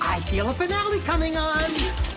I feel a finale coming on.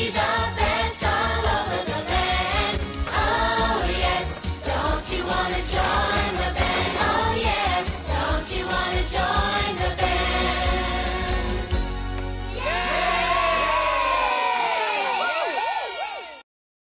vida.